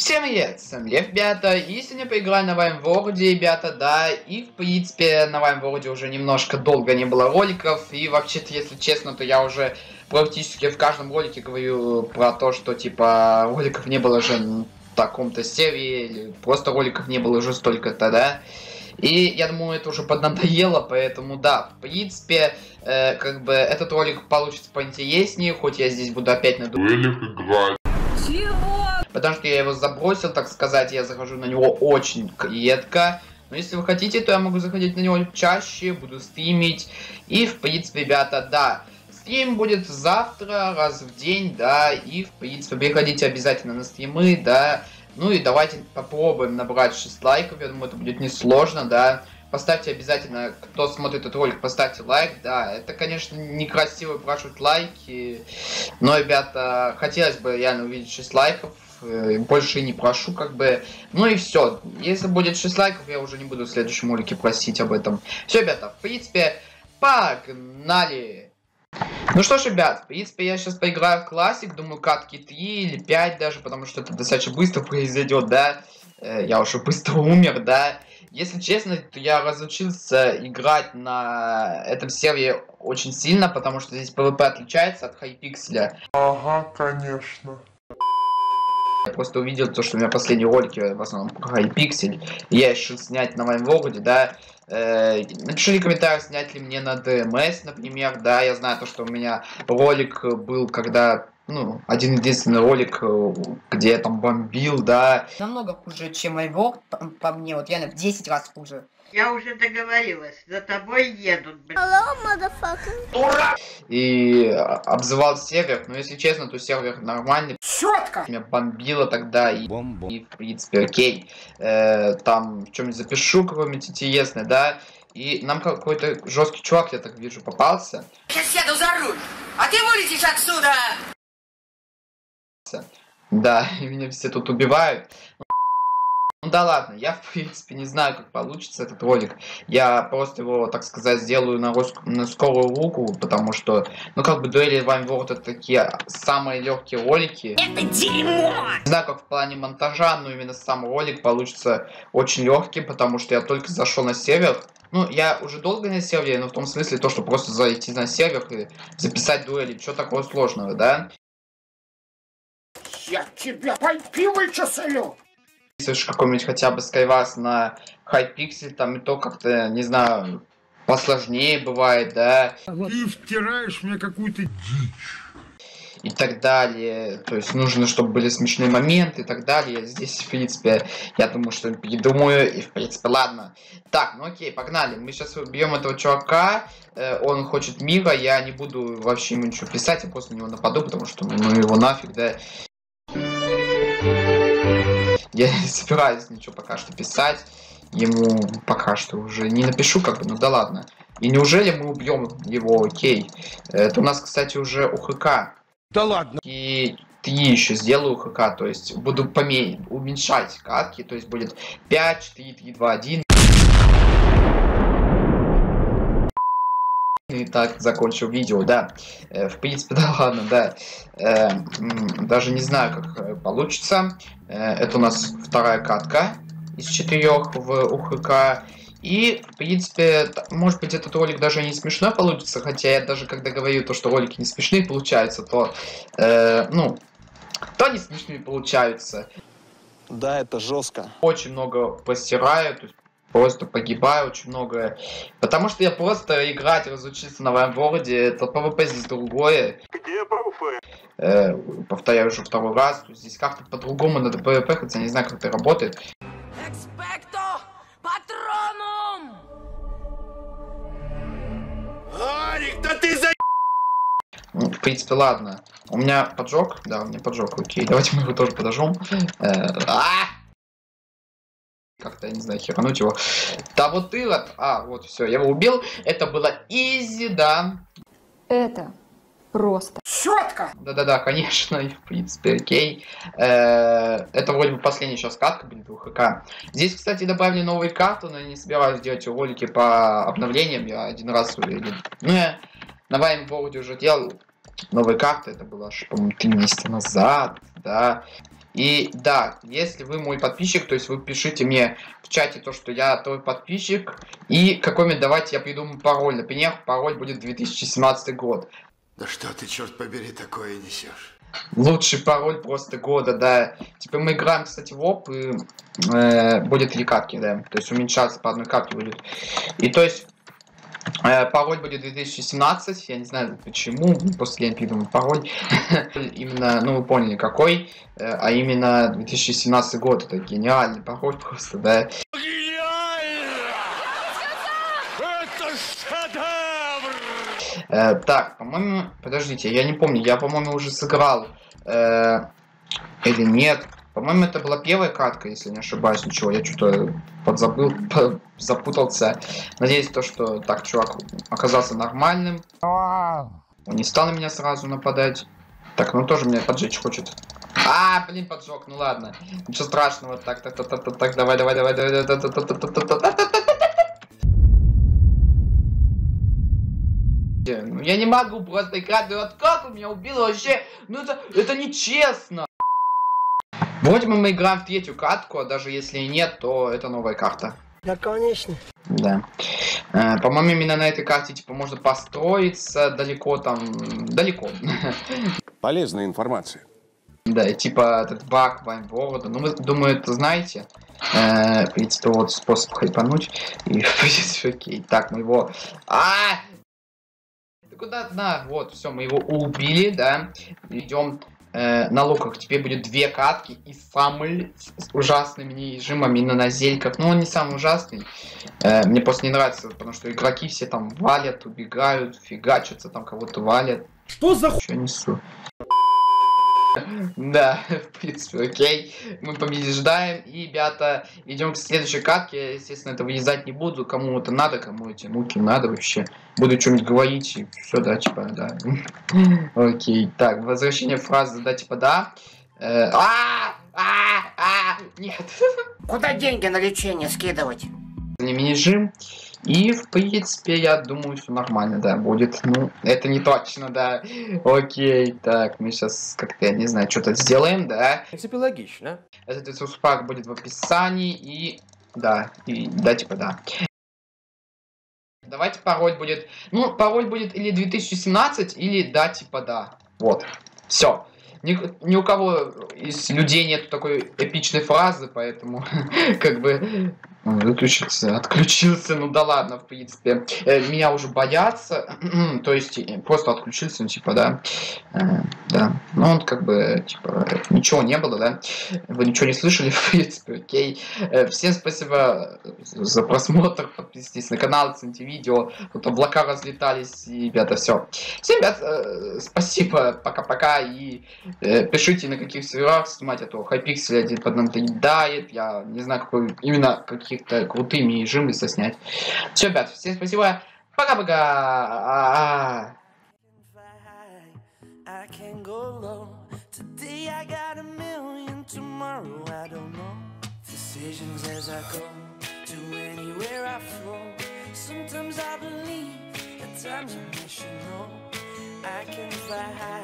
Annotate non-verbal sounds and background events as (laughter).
Всем привет, всем Лев, ребята, и сегодня поиграю на Ваймворде, ребята, да, и в принципе на Ваймворде уже немножко долго не было роликов, и вообще-то, если честно, то я уже практически в каждом ролике говорю про то, что типа роликов не было же в таком-то серии, или просто роликов не было уже столько-то, да, и я думаю, это уже поднадоело, поэтому да, в принципе, э, как бы этот ролик получится поинтереснее, хоть я здесь буду опять на дуэлях играть. Потому что я его забросил, так сказать, я захожу на него очень редко. Но если вы хотите, то я могу заходить на него чаще, буду стримить. И, в принципе, ребята, да, стрим будет завтра, раз в день, да, и, в принципе, приходите обязательно на стримы, да. Ну и давайте попробуем набрать 6 лайков, я думаю, это будет несложно, да. Поставьте обязательно, кто смотрит этот ролик, поставьте лайк. Да, это, конечно, некрасиво спрашивать лайки. Но, ребята, хотелось бы реально увидеть 6 лайков. Э, больше не прошу, как бы. Ну и все. Если будет 6 лайков, я уже не буду в следующем ролике просить об этом. Все, ребята, в принципе, погнали! Ну что ж, ребят, в принципе, я сейчас поиграю в классик, думаю, катки 3 или 5 даже, потому что это достаточно быстро (laughs) произойдет, да. Э, я уже быстро (laughs) умер, да. Если честно, то я разучился играть на этом сервере очень сильно, потому что здесь PvP отличается от хайпикселя. Ага, конечно. Я просто увидел то, что у меня последние ролики в основном про хайпиксель. Я решил снять на моем вороде, да. Э, напиши в комментариях, снять ли мне на ДМС, например, да. Я знаю то, что у меня ролик был, когда ну, один единственный ролик, э, где я там бомбил, да. Намного хуже, чем Айвор, по, мне, вот реально в 10 раз хуже. Я уже договорилась, за тобой едут, блин. Hello, motherfucker. И обзывал сервер, но если честно, то сервер нормальный. Четко! Меня бомбило тогда, и, и в принципе, окей. Э, там что-нибудь запишу какое-нибудь интересное, да. И нам какой-то жесткий чувак, я так вижу, попался. Сейчас сяду за руль, а ты вылетишь отсюда! Да, (laughs) и меня все тут убивают. Ну да ладно, я в принципе не знаю, как получится этот ролик. Я просто его, так сказать, сделаю на, рус... на скорую руку, потому что, ну как бы дуэли Вайн World это такие самые легкие ролики. Это дерьмо! Не знаю, как в плане монтажа, но именно сам ролик получится очень легким, потому что я только зашел на сервер. Ну, я уже долго на сервере, но в том смысле то, что просто зайти на сервер и записать дуэли, что такого сложного, да? Я тебя пойти вычислю! Если какой-нибудь хотя бы Skywars на Hypixel, там и то как-то, не знаю, посложнее бывает, да. Ты втираешь мне какую-то дичь. И так далее. То есть нужно, чтобы были смешные моменты и так далее. Здесь, в принципе, я думаю, что передумаю. И, в принципе, ладно. Так, ну окей, погнали. Мы сейчас убьем этого чувака. Э, он хочет мира. Я не буду вообще ему ничего писать. Я просто на него нападу, потому что ну его нафиг, да. Я не (laughs) собираюсь ничего пока что писать. Ему пока что уже не напишу, как бы, ну да ладно. И неужели мы убьем его, окей? Это у нас, кстати, уже УХК. Да ладно. И три еще сделаю ХК, то есть буду поменять, уменьшать катки, то есть будет 5, 4, 3, 2, 1. И так закончил видео, да. Э, в принципе, (laughs) да ладно, да. Э, даже не знаю, как э, получится. Это у нас вторая катка из четырех в УХК. И, в принципе, может быть, этот ролик даже не смешной получится, хотя я даже когда говорю то, что ролики не смешные получаются, то, э, ну, то не смешные получаются. Да, это жестко. Очень много постираю, то есть просто погибаю очень много. Потому что я просто играть разучился на ваймворде, это PvP здесь другое. Где PvP? Э, повторяю уже второй раз, здесь как-то по-другому надо PvP, хотя не знаю, как это работает. Экспекто патронум! Арик, да ты за... Ну, в принципе, ладно. У меня поджог? Да, у меня поджог, окей. Давайте мы его тоже подожжем. Э, а! Я не знаю, херануть его. Да вот ты вот... А, вот, все, я его убил. Это было изи, да. Это просто. Четко! Да-да-да, конечно, в принципе, окей. Э, это вроде бы последняя сейчас катка будет в ХК. Здесь, кстати, добавили новые карты, но я не собираюсь делать ролики по обновлениям. Я один раз... Ну, я на Ваймворде уже делал новые карты. Это было аж, по-моему, три месяца назад, да. И да, если вы мой подписчик, то есть вы пишите мне в чате то, что я твой подписчик, и какой-нибудь давайте я придумаю пароль. Например, пароль будет 2017 год. Да что ты, черт побери, такое несешь? Лучший пароль просто года, да. Типа мы играем, кстати, в ОП, и э, будет три катки, да. То есть уменьшаться по одной катке будет. И то есть пароль будет 2017, я не знаю почему, после я придумал пароль. (laughs) именно, ну вы поняли какой, э, а именно 2017 год. Это гениальный пароль (laughs) просто, да. Э, так, по-моему, подождите, я не помню, я, по-моему, уже сыграл. Э, или нет? По-моему, это была первая катка, если не ошибаюсь, ничего, я что-то подзабыл, по- запутался. Надеюсь, то, что так, чувак оказался нормальным. Он не стал на меня сразу нападать. Так, ну тоже меня поджечь хочет. А, блин, поджег, ну ладно. Ничего страшного. Так, так, так, так, так, так, давай, давай, давай, давай, давай, давай, давай, давай, давай. Ну я не могу просто играть, ну вот как он меня убил вообще? Ну это, это нечестно. Вроде бы мы играем в третью катку, а даже если и нет, то это новая карта. Да, конечно. Да. Э, По-моему, именно на этой карте, типа, можно построиться далеко там, далеко. (laughs) Полезная информация. Да, и типа этот баг Вайнборда, ну вы, думаю, это знаете. Э, В принципе, вот способ хайпануть. И, (laughs) в принципе, окей. Так, мы его... А! Ты куда? На, вот, все, мы его убили, да. Идем э, на луках. Теперь будет две катки и самый с с ужасными режимами на назельках. Ну, он не самый ужасный. Э, мне просто не нравится, потому что игроки все там валят, убегают, фигачатся, там кого-то валят. Что за несу? Да, в принципе, окей. Мы побеждаем. И, ребята, идем к следующей катке. Я, естественно, это вырезать не буду. Кому это надо, кому эти муки надо вообще. Буду что-нибудь говорить. И все, да, типа, да. (laughs) Окей. Так, возвращение фразы, да, типа, да. Э, А! А! А! Нет. (laughs) Куда деньги на лечение скидывать? Мини-жим. И, в принципе, я думаю, все нормально, да, будет. Ну, это не точно, да. Окей, так, мы сейчас как-то, я не знаю, что-то сделаем, да. В принципе, логично. Этот ресурс пак будет в описании, и... Да, и, да, типа, да. Давайте пароль будет... Ну, пароль будет или 2017, или да, типа, да. Вот. Все. Ни, ни у кого из людей нет такой эпичной фразы, поэтому, (laughs) как бы, он выключился, отключился, ну да ладно, в принципе. Э, меня уже боятся, (clears throat) то есть э, просто отключился, ну типа, да. Э, да, ну он как бы, типа, ничего не было, да. Вы ничего не слышали, (laughs) в принципе, окей. Всем спасибо за просмотр, подписывайтесь на канал, цените видео, тут облака разлетались, и, ребята, все. Всем, ребят, спасибо, пока-пока, и пишите, на каких серверах снимать, а то Hypixel один поднадоедает, я не знаю, какой именно каких-то крутыми режимы заснять. Все, ребят, всем спасибо, пока-пока. I can go low. Today I got a million, tomorrow I don't know. Decisions as I go to anywhere I flow. Sometimes I believe, at times I wish you know. I can fly high.